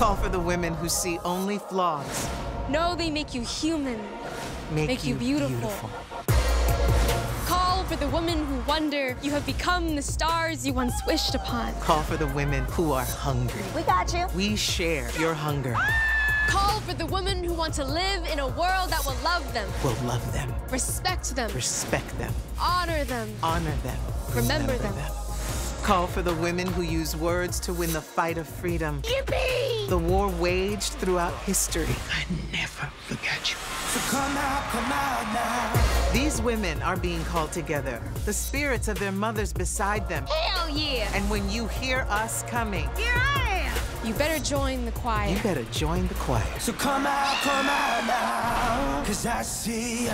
for the women who see only flaws. No, they make you human. Make, Make you beautiful. Call for the women who wonder you have become the stars you once wished upon. Call for the women who are hungry. We got you. We share your hunger. Call for the women who want to live in a world that will love them, We'll love them, respect them, respect them, honor them. honor them, Remember them. Call for the women who use words to win the fight of freedom. Yippee! The war waged throughout history. I never forget you. So come out, come out now. These women are being called together, the spirits of their mothers beside them. Hell yeah! And when you hear us coming, Here I am. You better join the choir. you better join the choir. So come out, come out now. Cause I see